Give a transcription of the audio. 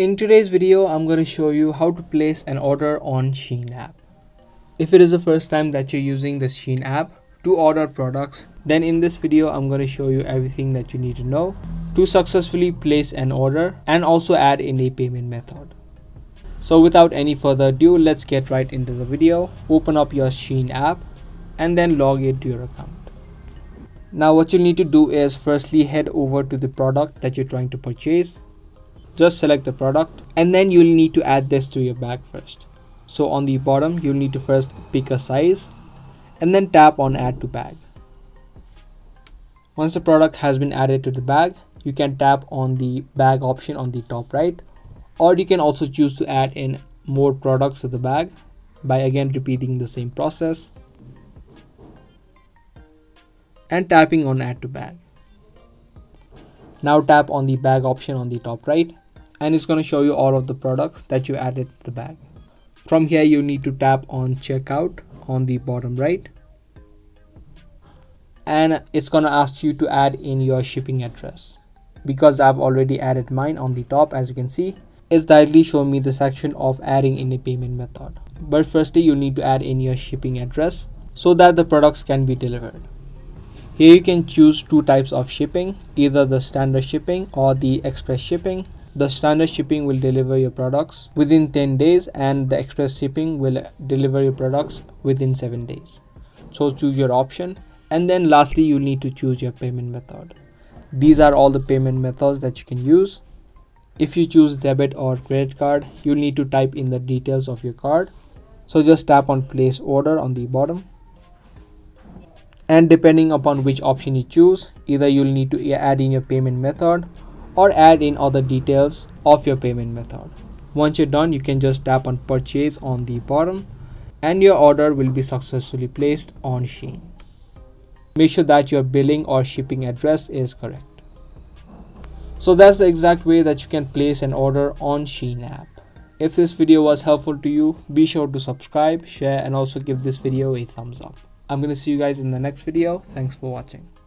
In today's video, I'm going to show you how to place an order on Shein app. If it is the first time that you're using the Shein app to order products, then in this video, I'm going to show you everything that you need to know to successfully place an order and also add in a payment method. So without any further ado, let's get right into the video. Open up your Shein app and then log into your account. Now what you need to do is firstly head over to the product that you're trying to purchase just select the product and then you'll need to add this to your bag first. So on the bottom you'll need to first pick a size and then tap on add to bag. Once the product has been added to the bag you can tap on the bag option on the top right or you can also choose to add in more products to the bag by again repeating the same process and tapping on add to bag. Now tap on the bag option on the top right and it's going to show you all of the products that you added to the bag. From here you need to tap on checkout on the bottom right and it's going to ask you to add in your shipping address. Because I've already added mine on the top as you can see it's directly showing me the section of adding in a payment method. But firstly you need to add in your shipping address so that the products can be delivered. Here you can choose two types of shipping, either the standard shipping or the express shipping. The standard shipping will deliver your products within 10 days and the express shipping will deliver your products within 7 days. So choose your option and then lastly you need to choose your payment method. These are all the payment methods that you can use. If you choose debit or credit card, you'll need to type in the details of your card. So just tap on place order on the bottom and depending upon which option you choose either you'll need to add in your payment method or add in other details of your payment method. Once you're done you can just tap on purchase on the bottom and your order will be successfully placed on Shein make sure that your billing or shipping address is correct. So that's the exact way that you can place an order on Shein app. If this video was helpful to you be sure to subscribe share and also give this video a thumbs up. I'm to see you guys in the next video. Thanks for watching.